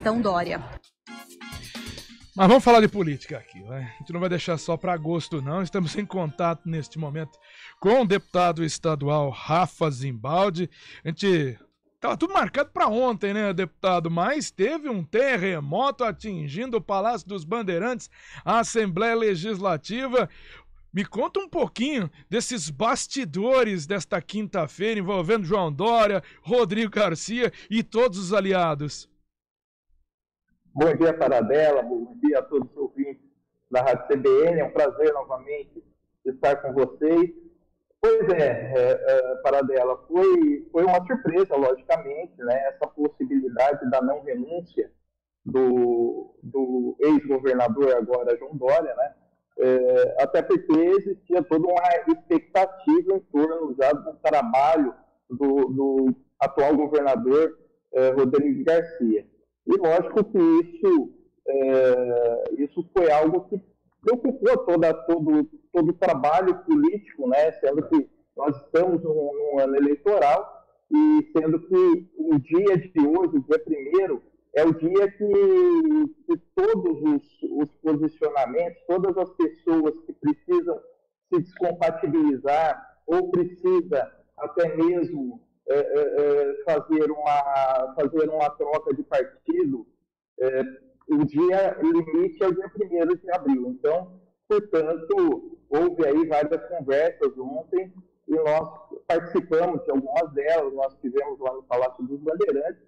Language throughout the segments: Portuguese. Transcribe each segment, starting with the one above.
Então, Dória. Mas vamos falar de política aqui, vai. A gente não vai deixar só para agosto, não. Estamos em contato neste momento com o deputado estadual Rafa Zimbaldi. A gente Tava tudo marcado para ontem, né, deputado? Mas teve um terremoto atingindo o Palácio dos Bandeirantes, a Assembleia Legislativa. Me conta um pouquinho desses bastidores desta quinta-feira envolvendo João Dória, Rodrigo Garcia e todos os aliados. Bom dia, Paradela. Bom dia a todos os ouvintes da Rádio CBN. É um prazer novamente estar com vocês. Pois é, é, é Paradela, foi, foi uma surpresa, logicamente, né, essa possibilidade da não renúncia do, do ex-governador, agora João Dória, né, é, até porque existia toda uma expectativa em torno já do trabalho do, do atual governador é, Rodrigo Garcia. E lógico que isso, é, isso foi algo que preocupou toda, todo, todo o trabalho político, né, sendo que nós estamos num, num ano eleitoral e sendo que o dia de hoje, o dia primeiro, é o dia que, que todos os, os, posicionamentos, todas as pessoas que precisam se descompatibilizar ou precisa até mesmo fazer, uma, fazer uma troca de partido, é, o dia limite é o dia 1 de abril. Então, portanto, houve aí várias conversas ontem e nós participamos de algumas delas, nós tivemos lá no Palácio dos Bandeirantes,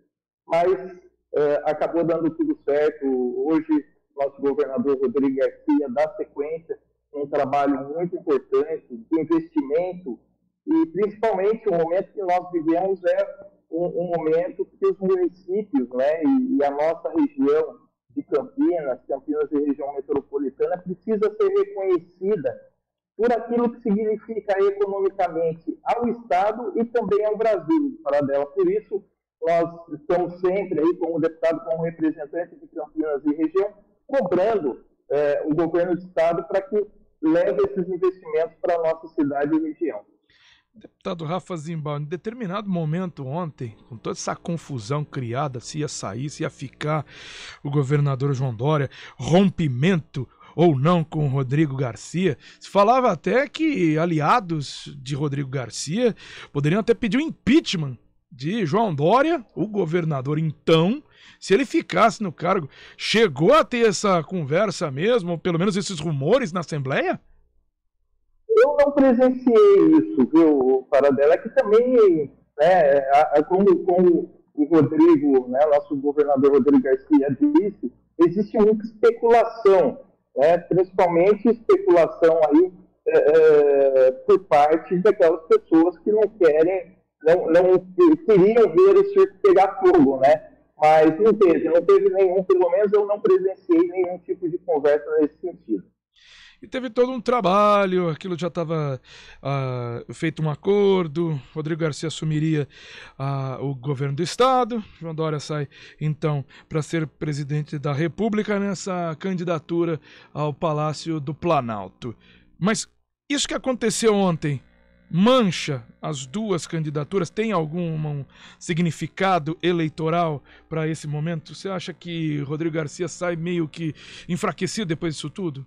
mas é, acabou dando tudo certo. Hoje, nosso governador Rodrigo Garcia dá sequência um trabalho muito importante de investimento e, principalmente, o momento que nós vivemos é um, um momento que os municípios né, e, e a nossa região de Campinas, Campinas e região metropolitana, precisa ser reconhecida por aquilo que significa economicamente ao Estado e também ao Brasil, para dela. Por isso, nós estamos sempre aí, como deputado, como representante de Campinas e região, cobrando é, o governo do Estado para que leve esses investimentos para a nossa cidade e região. Deputado Rafa Zimbal, em determinado momento ontem, com toda essa confusão criada, se ia sair, se ia ficar o governador João Dória, rompimento ou não com Rodrigo Garcia, se falava até que aliados de Rodrigo Garcia poderiam até pedir o impeachment de João Dória, o governador então, se ele ficasse no cargo. Chegou a ter essa conversa mesmo, ou pelo menos esses rumores na Assembleia? Eu não presenciei isso, viu, Paradela, que também, né, como, como o Rodrigo, né, nosso governador Rodrigo Garcia disse, existe muita especulação, né, principalmente especulação aí é, é, por parte daquelas pessoas que não querem, não, não queriam ver o circo pegar fogo, né? Mas não teve, não teve nenhum, pelo menos eu não presenciei nenhum tipo de conversa nesse sentido. E teve todo um trabalho, aquilo já estava uh, ah, feito um acordo, Rodrigo Garcia assumiria uh, o governo do Estado, João Dória sai então para ser presidente da República nessa candidatura ao Palácio do Planalto. Mas isso que aconteceu ontem mancha as duas candidaturas? Tem algum um significado eleitoral para esse momento? Você acha que Rodrigo Garcia sai meio que enfraquecido depois disso tudo?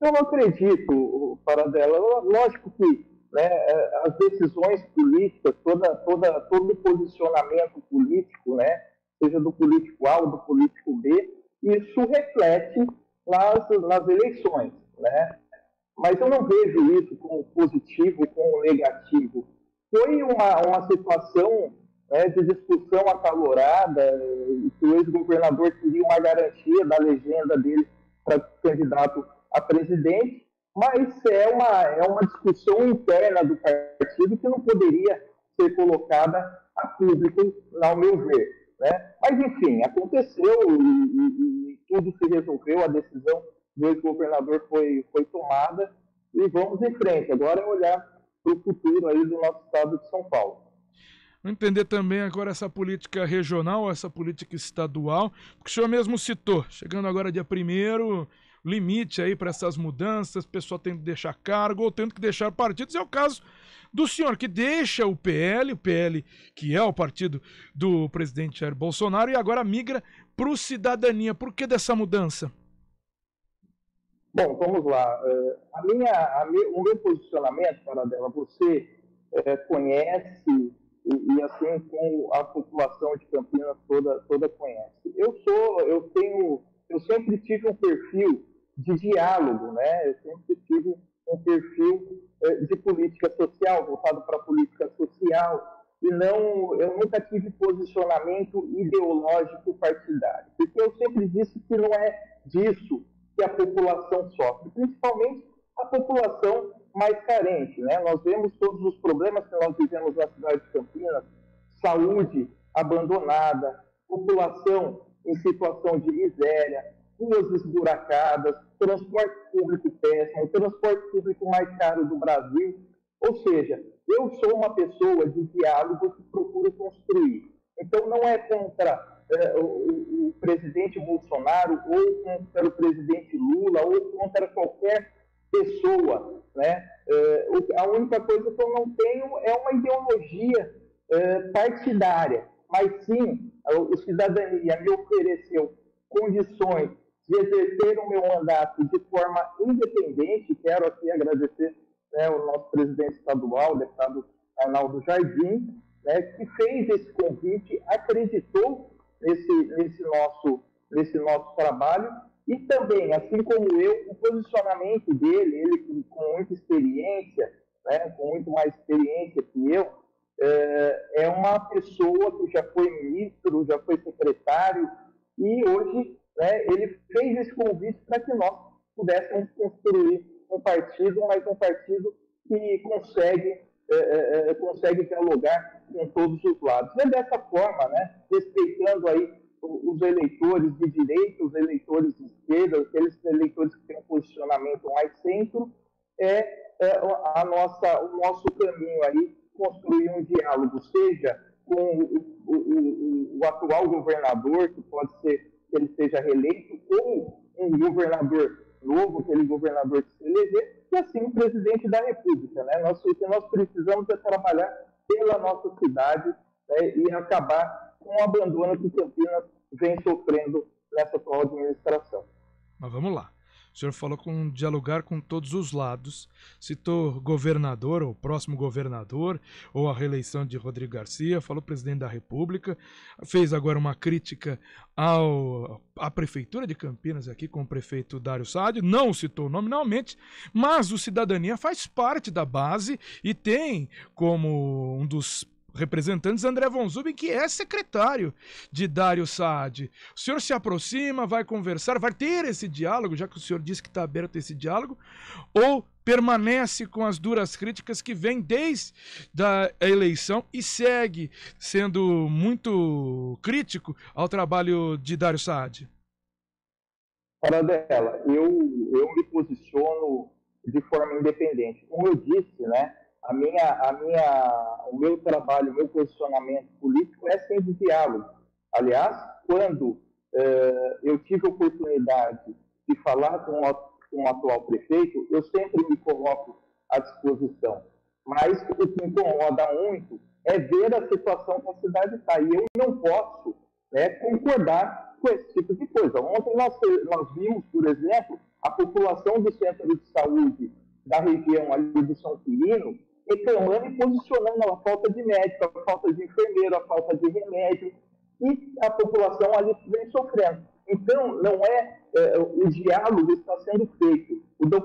Eu não acredito, Paradela. Lógico que né, é, as decisões políticas, toda, toda, todo o posicionamento político, né, seja do político A ou do político B, isso reflete nas, nas eleições. Né? Mas eu não vejo isso como positivo, como negativo. Foi uma, uma situação né, de discussão acalorada, que o ex-governador queria uma garantia da legenda dele para candidato a presidente, mas é uma, é uma discussão interna do partido que não poderia ser colocada a público, ao meu ver. Né? Mas, enfim, aconteceu e, e, e tudo se resolveu, a decisão do ex-governador foi, foi tomada e vamos em frente. Agora é olhar para o futuro aí do nosso estado de São Paulo. Entender também agora essa política regional, essa política estadual, porque o senhor mesmo citou, chegando agora dia primeiro limite aí para essas mudanças, pessoal tendo que deixar cargo ou tendo que deixar partidos. É o caso do senhor que deixa o PL, o PL que é o partido do presidente Jair Bolsonaro, e agora migra para o Cidadania. Por que dessa mudança? Bom, vamos lá. Uh, a minha, a o meu posicionamento, Paradela, você uh, conhece e, e, assim como a população de Campinas toda, toda conhece. Eu sou, eu tenho, eu sempre tive um perfil de diálogo, né? Eu sempre tive um perfil uh, de política social, voltado para a política social, e não, eu nunca tive posicionamento ideológico partidário, porque eu sempre disse que não é disso que a população sofre, principalmente a população mais carente. Né? Nós vemos todos os problemas que nós vivemos na cidade de Campinas, saúde abandonada, população em situação de miséria, ruas esburacadas, transporte público péssimo, transporte público mais caro do Brasil. Ou seja, eu sou uma pessoa de diálogo que procura construir. Então, não é contra é, o, o, presidente Bolsonaro ou contra o presidente Lula ou contra qualquer pessoa. Né? É, a única coisa que eu não tenho é uma ideologia é, partidária, mas sim o Cidadania me ofereceu condições de exercer o meu mandato de forma independente. Quero aqui agradecer né, o nosso presidente estadual, o deputado Arnaldo Jardim, né, que fez esse convite, acreditou nesse, nesse, nosso, nesse nosso trabalho. E também, assim como eu, o posicionamento dele, ele com, muita experiência, né, com muito mais experiência que eu, é, é uma pessoa que já foi ministro, já foi secretário, e hoje né, ele fez esse convite para que nós pudéssemos construir um partido, mas um partido que consegue é, é, é, consegue dialogar com todos os lados. É dessa forma, né, respeitando aí os eleitores de direita, os eleitores de esquerda, aqueles eleitores que têm um posicionamento mais centro, é, é a nossa, o nosso caminho aí construir um diálogo, seja com o, o, o, o atual governador, que pode ser que ele seja reeleito, ou um governador novo, aquele governador que se eleger, e assim o presidente da República. Né? Nós, o que nós precisamos é trabalhar pela nossa cidade né, e acabar com o abandono que Campinas vem sofrendo nessa atual administração. Mas vamos lá. O senhor falou com dialogar com todos os lados, citou governador, ou próximo governador, ou a reeleição de Rodrigo Garcia, falou presidente da República, fez agora uma crítica ao, à Prefeitura de Campinas, aqui com o prefeito Dário Sádio, não citou nominalmente, mas o Cidadania faz parte da base e tem como um dos representantes André Von Zubin, que é secretário de Dário Saad. O senhor se aproxima, vai conversar, vai ter esse diálogo, já que o senhor disse que está aberto esse diálogo, ou permanece com as duras críticas que vem desde a eleição e segue sendo muito crítico ao trabalho de Dário Saad? Para dela, eu, eu me posiciono de forma independente. Como eu disse, né, a minha, a minha, o meu trabalho, o meu posicionamento político é sempre diálogo. Aliás, quando eh, eu tive a oportunidade de falar com o, com o atual prefeito, eu sempre me coloco à disposição. Mas o que me incomoda muito é ver a situação que a cidade está. E eu não posso né, concordar com esse tipo de coisa. Ontem nós, nós vimos, por exemplo, a população do centro de saúde da região ali do São Quirino reclamando e posicionando a falta de médico, a falta de enfermeiro, a falta de remédio, e a população ali vem sofrendo. Então, não é, é o diálogo está sendo feito.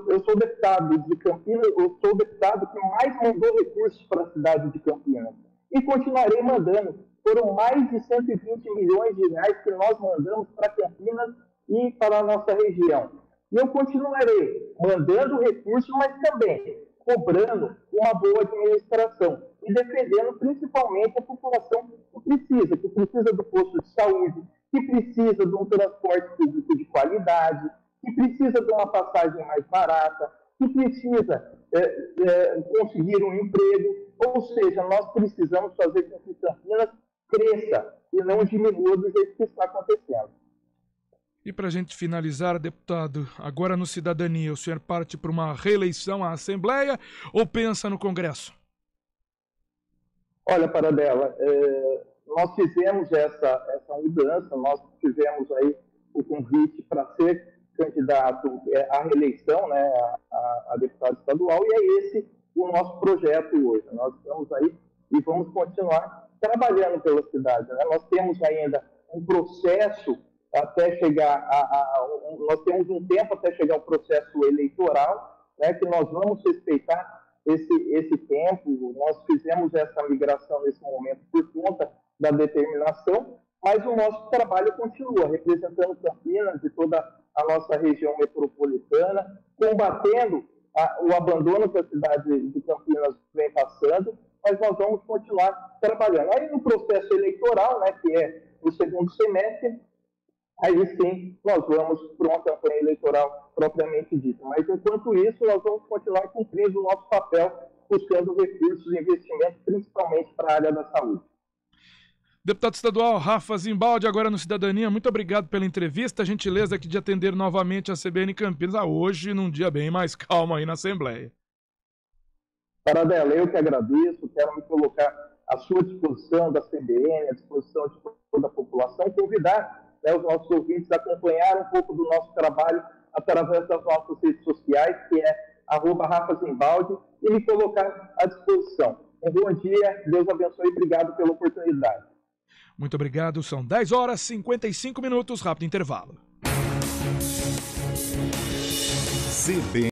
Eu sou deputado de Campinas, eu sou deputado que mais mandou recursos para a cidade de Campinas. E continuarei mandando. Foram mais de 120 milhões de reais que nós mandamos para Campinas e para a nossa região. E eu continuarei mandando recursos, mas também cobrando uma boa administração e defendendo principalmente a população que precisa, que precisa do posto de saúde, que precisa de um transporte público de qualidade, que precisa de uma passagem mais barata, que precisa é, é, conseguir um emprego. Ou seja, nós precisamos fazer com que Campinas cresça e não diminua do jeito que está acontecendo. E para a gente finalizar, deputado, agora no Cidadania, o senhor parte para uma reeleição à Assembleia ou pensa no Congresso? Olha, Paradela, é, nós fizemos essa, essa mudança, nós fizemos aí o convite para ser candidato é, à reeleição, né, a, a, deputado estadual, e é esse o nosso projeto hoje. Nós estamos aí e vamos continuar trabalhando pela cidade. Né? Nós temos ainda um processo até chegar a, a, nós temos um tempo até chegar ao processo eleitoral, né, que nós vamos respeitar esse, esse tempo. Nós fizemos essa migração nesse momento por conta da determinação, mas o nosso trabalho continua, representando Campinas e toda a nossa região metropolitana, combatendo a, o abandono que a cidade de Campinas vem passando, mas nós vamos continuar trabalhando. Aí no processo eleitoral, né, que é o segundo semestre, aí sim nós vamos para uma campanha eleitoral propriamente dita. Mas enquanto isso, nós vamos continuar cumprindo o nosso papel, buscando recursos e investimentos, principalmente para a área da saúde. Deputado estadual Rafa Zimbaldi, agora no Cidadania, muito obrigado pela entrevista, a gentileza aqui de atender novamente a CBN Campinas, ah, hoje num dia bem mais calmo aí na Assembleia. Paradela, eu que agradeço, quero me colocar à sua disposição da CBN, à disposição de toda a população, convidar né, os nossos ouvintes acompanhar um pouco do nosso trabalho através das nossas redes sociais, que é arroba Rafa Zimbaldi, e me colocar à disposição. Um bom dia, Deus abençoe e obrigado pela oportunidade. Muito obrigado, são 10 horas e 55 minutos, rápido intervalo. CB